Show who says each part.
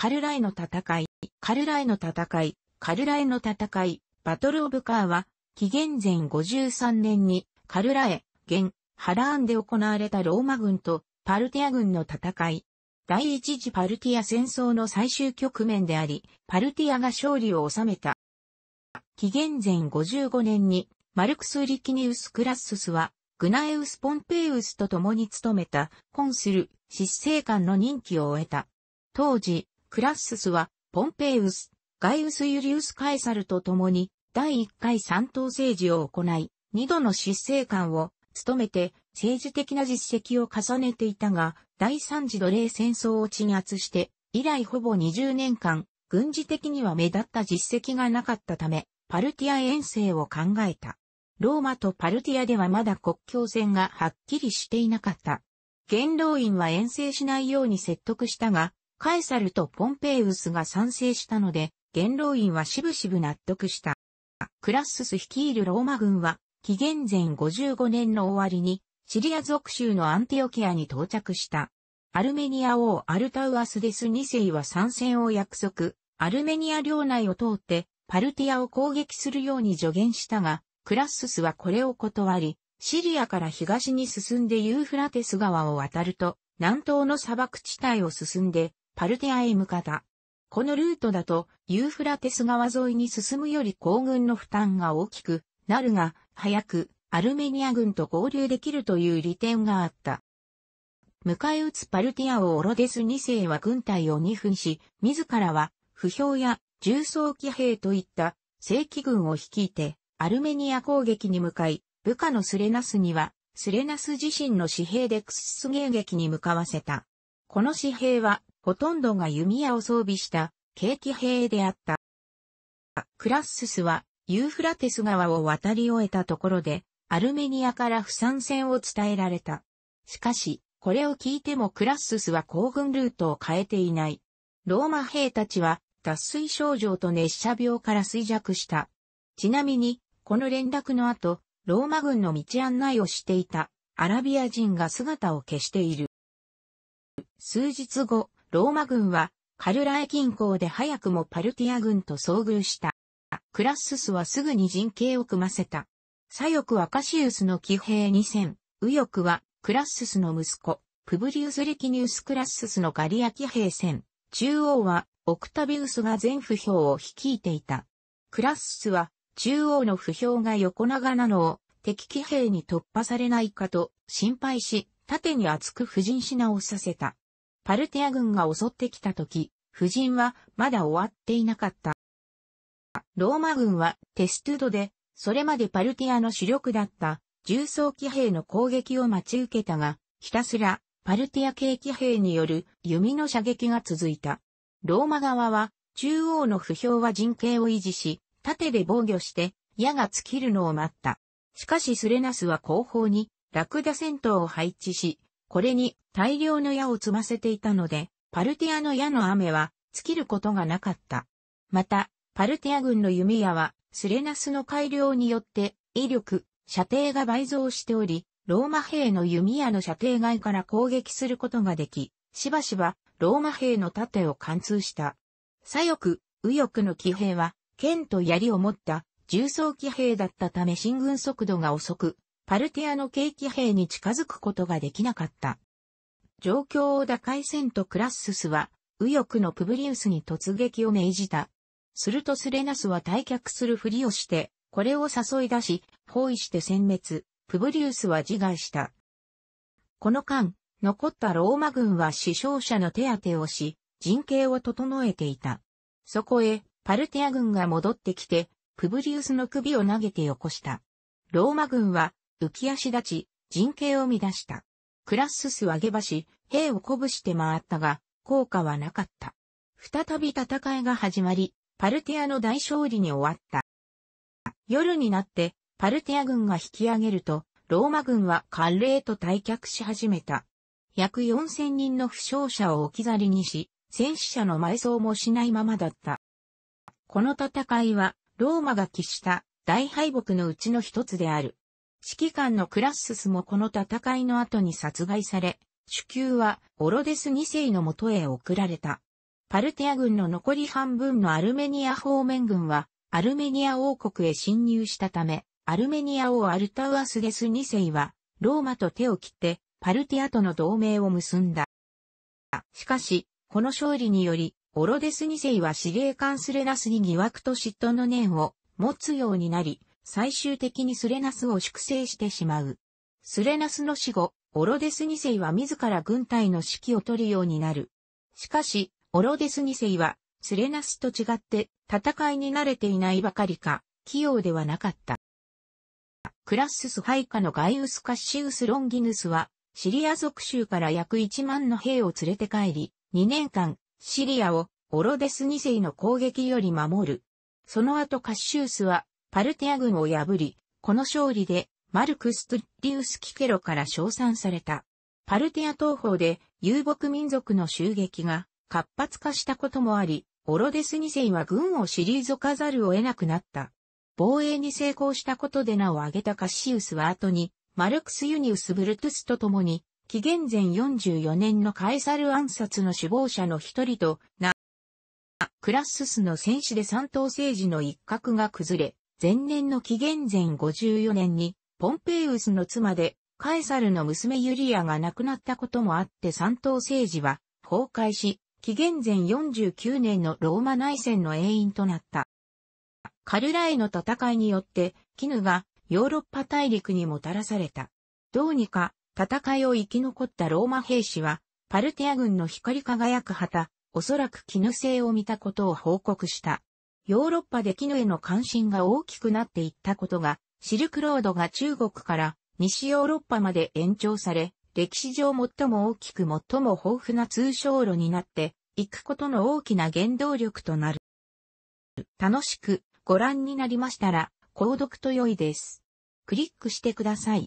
Speaker 1: カルライの戦い、カルライの戦い、カルライの戦い、バトルオブカーは、紀元前53年に、カルラエ、現、ハラーンで行われたローマ軍とパルティア軍の戦い。第一次パルティア戦争の最終局面であり、パルティアが勝利を収めた。紀元前55年に、マルクス・リキニウス・クラッススは、グナエウス・ポンペイウスと共に務めた、コンスル、執政官の任期を終えた。当時、クラッススは、ポンペイウス、ガイウス・ユリウス・カエサルと共に、第1回三党政治を行い、2度の執政官を務めて政治的な実績を重ねていたが、第三次奴隷戦争を鎮圧して、以来ほぼ20年間、軍事的には目立った実績がなかったため、パルティア遠征を考えた。ローマとパルティアではまだ国境線がはっきりしていなかった。元老院は遠征しないように説得したが、カエサルとポンペイウスが賛成したので、元老院はしぶしぶ納得した。クラッスス率いるローマ軍は、紀元前55年の終わりに、シリア属州のアンティオキアに到着した。アルメニア王アルタウアスデス2世は参戦を約束、アルメニア領内を通ってパルティアを攻撃するように助言したが、クラッススはこれを断り、シリアから東に進んでユーフラテス川を渡ると、南東の砂漠地帯を進んで、パルティアへ向かった。このルートだと、ユーフラテス川沿いに進むより行軍の負担が大きくなるが、早くアルメニア軍と合流できるという利点があった。迎え撃つパルティア王オロデス2世は軍隊を2分し、自らは不評や重装騎兵といった正規軍を率いてアルメニア攻撃に向かい、部下のスレナスにはスレナス自身の紙幣でクスス迎撃に向かわせた。この紙幣はほとんどが弓矢を装備した軽騎兵であった。クラッススはユーフラテス川を渡り終えたところで、アルメニアから不参戦を伝えられた。しかし、これを聞いてもクラッススは行軍ルートを変えていない。ローマ兵たちは脱水症状と熱射病から衰弱した。ちなみに、この連絡の後、ローマ軍の道案内をしていたアラビア人が姿を消している。数日後、ローマ軍はカルラエ近郊で早くもパルティア軍と遭遇した。クラッススはすぐに陣形を組ませた。左翼はカシウスの騎兵2戦、右翼はクラッススの息子、プブリウス・レキニウス・クラッススのガリア騎兵1000、中央はオクタビウスが全不評を率いていた。クラッススは中央の不評が横長なのを敵騎兵に突破されないかと心配し、縦に厚く布陣し直させた。パルティア軍が襲ってきた時、布陣はまだ終わっていなかった。ローマ軍はテストゥドで、それまでパルティアの主力だった重装騎兵の攻撃を待ち受けたが、ひたすらパルティア系騎兵による弓の射撃が続いた。ローマ側は中央の不評は陣形を維持し、縦で防御して矢が尽きるのを待った。しかしスレナスは後方にラクダ戦闘を配置し、これに大量の矢を積ませていたので、パルティアの矢の雨は尽きることがなかった。また、パルティア軍の弓矢は、スレナスの改良によって、威力、射程が倍増しており、ローマ兵の弓矢の射程外から攻撃することができ、しばしば、ローマ兵の盾を貫通した。左翼、右翼の騎兵は、剣と槍を持った重装騎兵だったため進軍速度が遅く、パルティアの軽騎兵に近づくことができなかった。状況を打開せんとクラッススは、右翼のプブリウスに突撃を命じた。するとスレナスは退却するふりをして、これを誘い出し、包囲して殲滅、プブリウスは自害した。この間、残ったローマ軍は死傷者の手当てをし、陣形を整えていた。そこへ、パルティア軍が戻ってきて、プブリウスの首を投げてよこした。ローマ軍は、浮き足立ち、陣形を乱した。クラッススは下馬し、兵を鼓舞して回ったが、効果はなかった。再び戦いが始まり、パルティアの大勝利に終わった。夜になって、パルティア軍が引き上げると、ローマ軍は寒冷と退却し始めた。約4000人の負傷者を置き去りにし、戦死者の埋葬もしないままだった。この戦いは、ローマが喫した大敗北のうちの一つである。指揮官のクラッススもこの戦いの後に殺害され、主級はオロデス2世のもとへ送られた。パルテア軍の残り半分のアルメニア方面軍は、アルメニア王国へ侵入したため、アルメニア王アルタウアスデス2世は、ローマと手を切って、パルティアとの同盟を結んだ。しかし、この勝利により、オロデス2世は司令官スレナスに疑惑と嫉妬の念を持つようになり、最終的にスレナスを粛清してしまう。スレナスの死後、オロデス2世は自ら軍隊の指揮を取るようになる。しかし、オロデス2世は、スレナスと違って戦いに慣れていないばかりか、器用ではなかった。クラッスス配下のガイウス・カッシウス・ロンギヌスは、シリア属州から約1万の兵を連れて帰り、2年間、シリアをオロデス2世の攻撃より守る。その後カッシウスは、パルテア軍を破り、この勝利で、マルクス・トゥッリウス・キケロから称賛された。パルテア東方で遊牧民族の襲撃が活発化したこともあり、オロデス2世は軍を退かざるを得なくなった。防衛に成功したことで名を挙げたカシウスは後に、マルクス・ユニウス・ブルトゥスと共に、紀元前44年のカエサル暗殺の首謀者の一人とな、クラッススの戦死で三等政治の一角が崩れ、前年の紀元前54年に、ポンペイウスの妻で、カエサルの娘ユリアが亡くなったこともあって三等政治は崩壊し、紀元前49年のローマ内戦の永遠となった。カルライの戦いによって、絹がヨーロッパ大陸にもたらされた。どうにか戦いを生き残ったローマ兵士は、パルテア軍の光り輝く旗、おそらく絹星を見たことを報告した。ヨーロッパで絹への関心が大きくなっていったことが、シルクロードが中国から西ヨーロッパまで延長され、歴史上最も大きく最も豊富な通商路になっていくことの大きな原動力となる。楽しくご覧になりましたら、購読と良いです。クリックしてください。